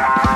Bye.